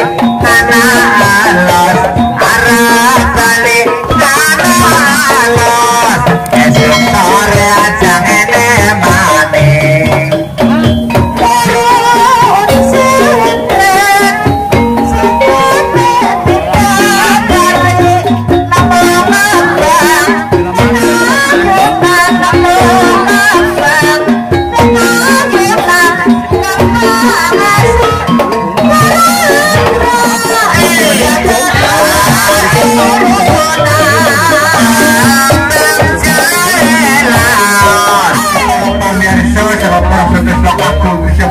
Thank you.